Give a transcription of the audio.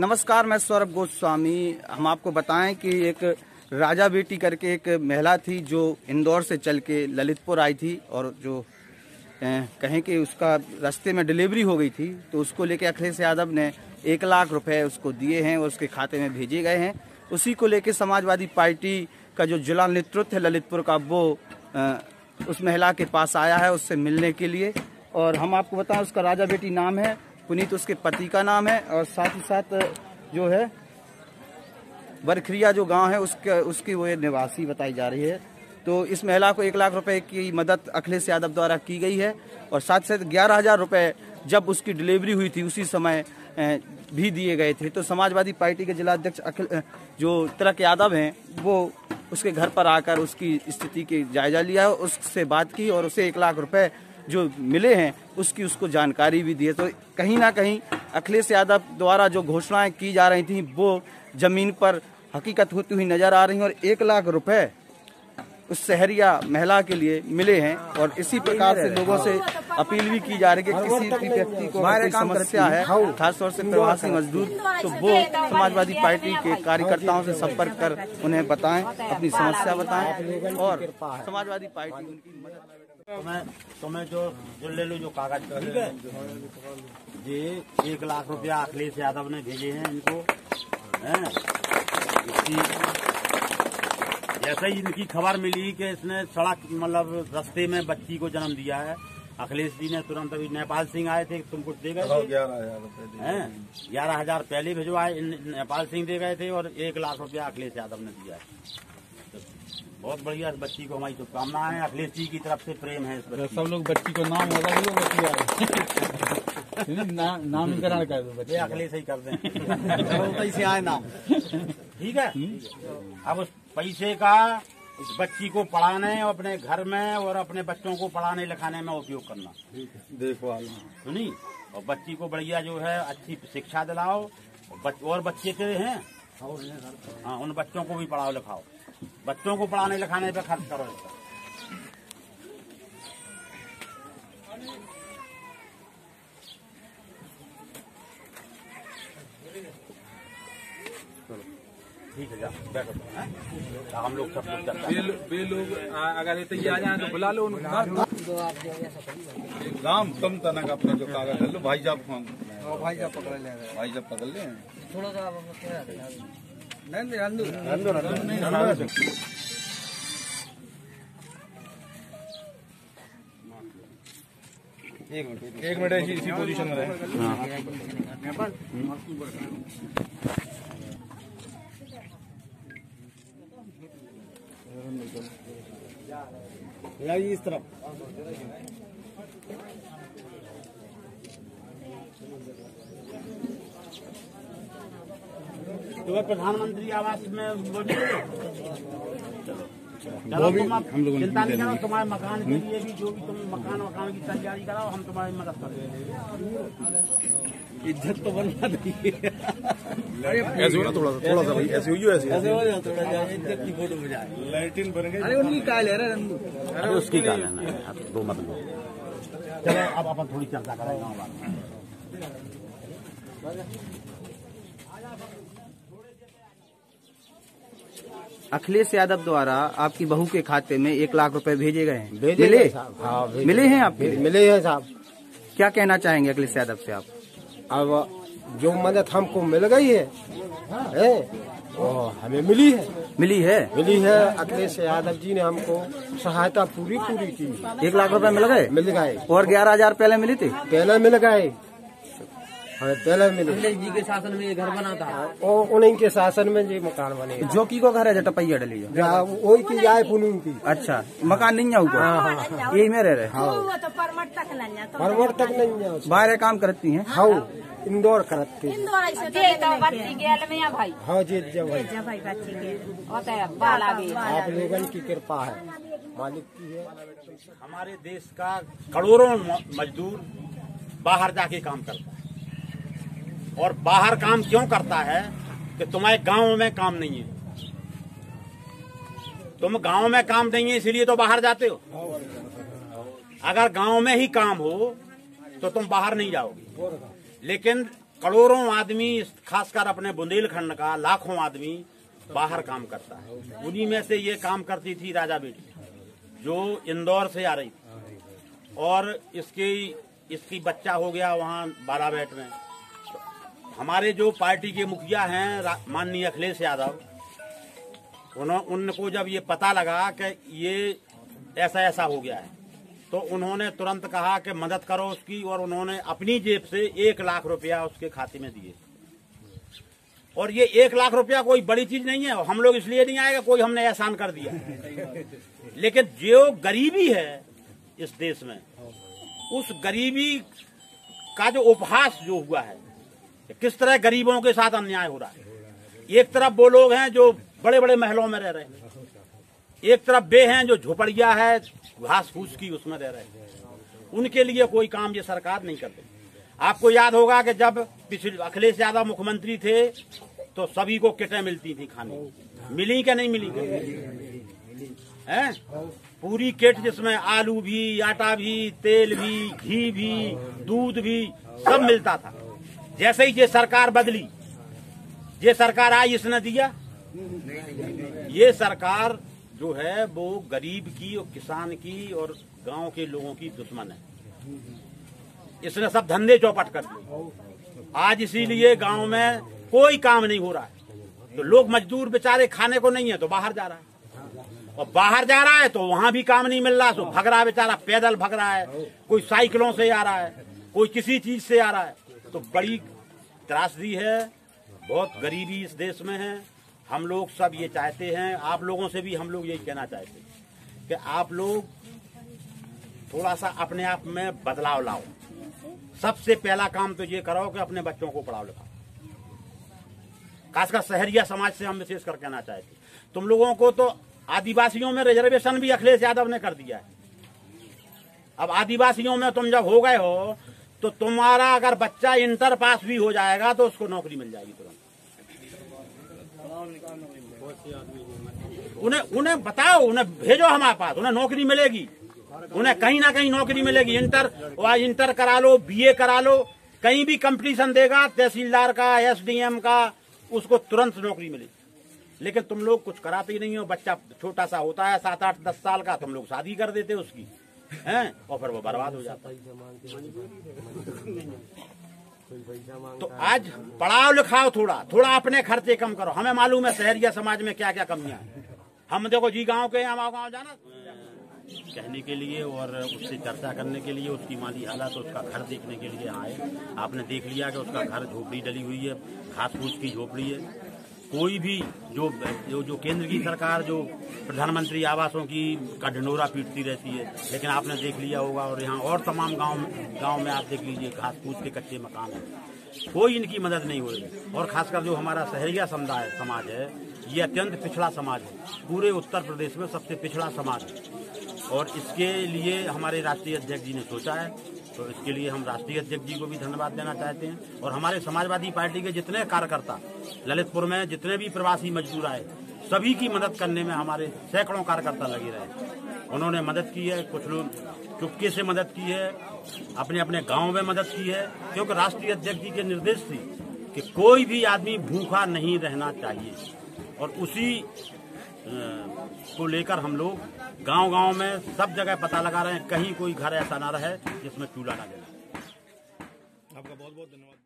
नमस्कार, मैं सौरभ गोस्वामी। हम आपको बताएँ कि एक राजा बेटी करके एक महिला थी जो इंदौर से चल के ललितपुर आई थी और जो कहें कि उसका रास्ते में डिलीवरी हो गई थी तो उसको लेके अखिलेश यादव ने एक लाख रुपए उसको दिए हैं और उसके खाते में भेजे गए हैं। उसी को लेके समाजवादी पार्टी का जो जिला नेतृत्व है ललितपुर का, वो उस महिला के पास आया है उससे मिलने के लिए। और हम आपको बताएँ, उसका राजा बेटी नाम है पुनीत उसके पति का नाम है और साथ ही साथ जो है, बरखरिया जो गाँव है, उसके, उसकी वो निवासी बताई जा रही है। तो इस महिला को एक लाख रुपए की मदद अखिलेश यादव द्वारा की गई है और साथ साथ ग्यारह हज़ार रुपए जब उसकी डिलीवरी हुई थी, उसी समय भी दिए गए थे। तो समाजवादी पार्टी के जिलाध्यक्ष अखिल जो तिलक यादव हैं, वो उसके घर पर आकर उसकी स्थिति की जायजा लिया, उससे बात की और उसे एक लाख रुपए जो मिले हैं उसकी उसको जानकारी भी दी है। तो कहीं ना कहीं अखिलेश यादव द्वारा जो घोषणाएँ की जा रही थी वो ज़मीन पर हकीकत होती हुई नज़र आ रही हैं और एक लाख रुपए उस शहरिया महिला के लिए मिले हैं और इसी प्रकार से लोगों से अपील भी की जा रही है कि किसी भी व्यक्ति को कोई समस्या है। खासतौर से प्रवासी मजदूर तो वो समाजवादी पार्टी के कार्यकर्ताओं से संपर्क कर उन्हें बताएँ अपनी समस्या बताएँ और समाजवादी पार्टी उनकी मदद तुम्हें तुम्हें जो जो ले लो जो कागज़ ठीक है। ये एक लाख रुपया अखिलेश यादव ने भेजे हैं इनको। हैं? इसकी जैसे ही इनकी खबर मिली कि इसने सड़क मतलब रास्ते में बच्ची को जन्म दिया है अखिलेश जी ने तुरंत अभी नेपाल सिंह आए थे तुम कुछ दे गए थे? ग्यारह हज़ार हैं? ग्यारह हज़ार पहले भिजवाए नेपाल सिंह दे गए थे और एक लाख रुपया अखिलेश यादव ने दिया है। तो बहुत बढ़िया इस बच्ची को हमारी शुभकामनाएँ हैं। अखिलेश जी की तरफ़ से प्रेम है इस तो बच्ची सब लोग बच्ची को नाम लोग बच्ची ना, नामकरण कर दो बच्चे अखिलेश ही कर दें। पैसे आए ना ठीक है? अब उस पैसे का इस बच्ची को पढ़ाने और अपने घर में और अपने बच्चों को पढ़ाने लिखाने में उपयोग करना। देखभाल। सुनी? और बच्ची को बढ़िया जो है अच्छी शिक्षा दिलाओ। और और बच्चे तेरे हैं? हाँ उन बच्चों को भी पढ़ाओ लिखाओ। बच्चों को पढ़ाने लिखाने पे खर्च करो इसका ठीक है जा बैठो हम लोग सब लोग हैं। वे लोग अगर ये तैयार आ जाए तो बुला लो उनको राम तुम तनक अपने जो कागज़ ले लो भाई साहब को भाई साहब पकड़ ले भाई साहब पकड़ ले एक मिनट एक ऐसी इसी पोजीशन में रहे। इस तरफ़। तुम्हें प्रधानमंत्री आवास में है? चलो तुम आप चिंता नहीं। करो तुम्हारे मकान के लिए भी जो भी तुम मकान वकान की तैयारी कराओ हम तुम्हारी मदद कर देंगे। इज़्ज़त तो बनना चाहिए ऐसे हो ना थोड़ा सा थोड़ा सा भाई ऐसे हुई ऐसे ऐसे हो जाओ थोड़ा सा इज़्ज़त की फ़ोटो बजाए लाइटिन बन गई। अरे उनकी काय ले रहे अरे उसकी का लेना है अब दो मत लो। चलो अब अपन थोड़ी चर्चा करेंगे गाँव वालों में। अखिलेश यादव द्वारा आपकी बहू के खाते में एक लाख रुपए भेजे गए हैं। भेजे मिले? हाँ, भेजे मिले हैं आप मिले हैं साहब। क्या कहना चाहेंगे अखिलेश यादव से आप? अब जो मदद हमको मिल गई है, है वो हमें मिली है। मिली है? मिली है। अखिलेश यादव जी ने हमको सहायता पूरी पूरी की। एक लाख रुपए मिल गए? मिल गए। और ग्यारह हज़ार पहले मिले थे? पहले मिल गए। हमें पहले मिले जी के शासन में ये घर बना था। और उन्हीं के शासन में ये मकान बने। जोकी को घर है जटपैया डली जो। वही की जाए पुनून की अच्छा मकान नहीं है ऊपर यही में रह रहे वो तो परमट तक नहीं है तो तक नहीं है उसमें। बाहर काम करती हैं? हाँ इंदौर करते इंदौर तो तो भाई। हाँ जी जब भाई। जा के आप लोगों की कृपा है। मालिक की है। हमारे देश का करोड़ों मजदूर बाहर जाके काम करता है। और बाहर काम क्यों करता है कि तुम्हारे गाँव में काम नहीं है? तुम गाँव में काम नहीं है, इसीलिए तो बाहर जाते हो। अगर गाँव में ही काम हो तो तुम बाहर नहीं जाओगे। लेकिन करोड़ों आदमी, खासकर अपने बुंदेलखंड का लाखों आदमी बाहर काम करता है। उन्हीं में से ये काम करती थी राजा बेटी, जो इंदौर से आ रही थी। और इसकी इसकी बच्चा हो गया वहाँ बालाबेट में। हमारे जो पार्टी के मुखिया हैं माननीय अखिलेश यादव, उन्हों, उनको जब ये पता लगा कि ये ऐसा ऐसा हो गया है तो उन्होंने तुरंत कहा कि मदद करो उसकी और उन्होंने अपनी जेब से एक लाख रुपया उसके खाते में दिए। और ये एक लाख रुपया कोई बड़ी चीज़ नहीं है, हम लोग इसलिए नहीं आएगा कोई हमने एहसान कर दिया। लेकिन जो गरीबी है इस देश में, उस गरीबी का जो उपहास जो हुआ है किस तरह गरीबों के साथ अन्याय हो रहा है? एक तरफ़ वो लोग हैं जो बड़े बड़े महलों में रह रहे हैं। एक तरफ़ वे हैं जो झोपड़िया है घास फूस की उसमें रह रहे हैं। उनके लिए कोई काम ये सरकार नहीं करती। आपको याद होगा कि जब पिछले अखिलेश यादव मुख्यमंत्री थे तो सभी को किटें मिलती थी खाने मिली क्या नहीं मिली? है? पूरी किट जिसमें आलू भी, आटा भी, तेल भी, घी भी, दूध भी, सब मिलता था। जैसे ही ये सरकार बदली, ये सरकार आई इसने दिया। ये सरकार जो है, वो गरीब की और किसान की और गाँव के लोगों की दुश्मन है। इसने सब धंधे चौपट कर दिए। आज इसीलिए गाँव में कोई काम नहीं हो रहा है। तो लोग मजदूर बेचारे खाने को नहीं है तो बाहर जा रहा है। और बाहर जा रहा है तो वहाँ भी काम नहीं मिल रहा तो भग रहा बेचारा, पैदल भग रहा है, कोई साइकिलों से आ रहा है, कोई किसी चीज़ से आ रहा है। तो बड़ी त्रासदी है, बहुत गरीबी इस देश में है। हम लोग सब ये चाहते हैं, आप लोगों से भी हम लोग यही कहना चाहते हैं कि आप लोग थोड़ा सा अपने आप में बदलाव लाओ। सबसे पहला काम तो ये करो कि अपने बच्चों को पढ़ाओ लिखाओ। खासकर शहरिया समाज से हम विशेष कर कहना चाहते तुम लोगों को तो आदिवासियों में रिजर्वेशन भी अखिलेश यादव ने कर दिया है। अब आदिवासियों में तुम जब हो गए हो तो तुम्हारा अगर बच्चा इंटर पास भी हो जाएगा तो उसको नौकरी मिल जाएगी तुरंत। उन्हें उन्हें बताओ, उन्हें भेजो हमारे पास, उन्हें नौकरी मिलेगी। उन्हें कहीं ना कहीं नौकरी मिलेगी। इंटर इंटर करा लो बीए करा लो, कहीं भी कंपटीशन देगा, तहसीलदार का एसडीएम का, उसको तुरंत नौकरी मिलेगी। लेकिन तुम लोग कुछ कराते ही नहीं हो। बच्चा छोटा सा होता है, सात आठ, दस साल का तुम लोग शादी कर देते उसकी। हैं? और फिर वो बर्बाद हो जाता है। तो आज पढ़ाओ लिखाओ थोड़ा थोड़ा अपने खर्चे कम करो। हमें मालूम है शहरिया समाज में क्या क्या कमियाँ हैं। हम देखो जी गाँव के हम गाँव जाना। कहने के लिए और उससे चर्चा करने के लिए उसकी माली हालत उसका घर देखने के लिए आए। आपने देख लिया कि उसका घर झोपड़ी डली हुई है घास फूस की झोपड़ी है। कोई भी जो जो जो केंद्र की सरकार, जो प्रधानमंत्री आवासों की, का ढंडोरा पीटती रहती है, लेकिन आपने देख लिया होगा और यहाँ और तमाम गाँव गाँव में आप देख लीजिए, घास फूस के कच्चे मकान हैं। कोई इनकी मदद नहीं हो रही और खासकर जो हमारा शहरिया समुदाय, समाज है, ये अत्यंत पिछड़ा समाज है। पूरे उत्तर प्रदेश में सबसे पिछड़ा समाज है। और इसके लिए हमारे राष्ट्रीय अध्यक्ष जी ने सोचा है तो इसके लिए हम राष्ट्रीय अध्यक्ष जी को भी धन्यवाद देना चाहते हैं। और हमारे समाजवादी पार्टी के जितने कार्यकर्ता, ललितपुर में जितने भी प्रवासी मजदूर आए, सभी की मदद करने में हमारे सैकड़ों कार्यकर्ता लगे रहे। उन्होंने मदद की है, कुछ लोग चुपके से मदद की है अपने अपने गाँव में मदद की है, क्योंकि राष्ट्रीय अध्यक्ष जी के निर्देश थे कि कोई भी आदमी भूखा नहीं रहना चाहिए। और उसी को लेकर हम लोग गाँव गाँव में सब जगह पता लगा रहे हैं, कहीं कोई घर ऐसा ना रहे जिसमें चूल्हा ना जले। आपका बहुत बहुत धन्यवाद।